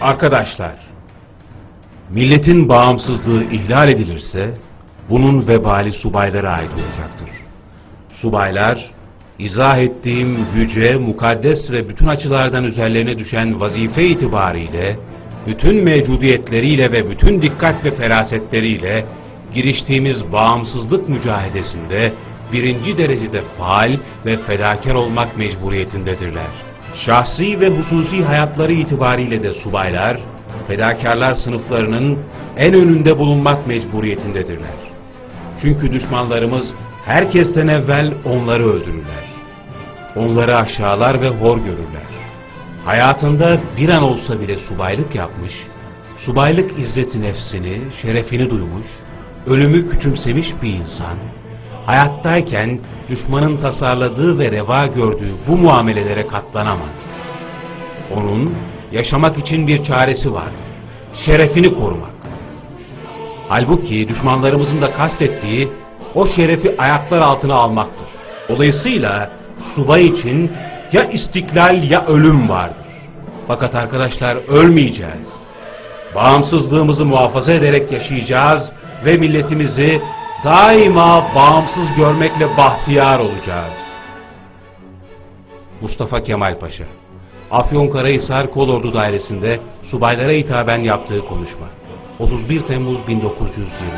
Arkadaşlar, milletin bağımsızlığı ihlal edilirse bunun vebali subaylara ait olacaktır. Subaylar, izah ettiğim yüce, mukaddes ve bütün açılardan üzerlerine düşen vazife itibariyle, bütün mevcudiyetleriyle ve bütün dikkat ve ferasetleriyle giriştiğimiz bağımsızlık mücadelesinde birinci derecede faal ve fedakar olmak mecburiyetindedirler. Şahsi ve hususi hayatları itibariyle de subaylar, fedakarlar sınıflarının en önünde bulunmak mecburiyetindedirler. Çünkü düşmanlarımız herkesten evvel onları öldürürler. Onları aşağılar ve hor görürler. Hayatında bir an olsa bile subaylık yapmış, subaylık izzeti nefsini, şerefini duymuş, ölümü küçümsemiş bir insan, hayattayken düşmanın tasarladığı ve reva gördüğü bu muamelelere katlanamaz. Onun yaşamak için bir çaresi vardır. Şerefini korumak. Halbuki düşmanlarımızın da kastettiği o şerefi ayaklar altına almaktır. Dolayısıyla subay için ya istiklal ya ölüm vardır. Fakat arkadaşlar ölmeyeceğiz. Bağımsızlığımızı muhafaza ederek yaşayacağız ve milletimizi daima bağımsız görmekle bahtiyar olacağız. Mustafa Kemal Paşa Afyonkarahisar Kolordu Dairesi'nde subaylara hitaben yaptığı konuşma. 31 Temmuz 1920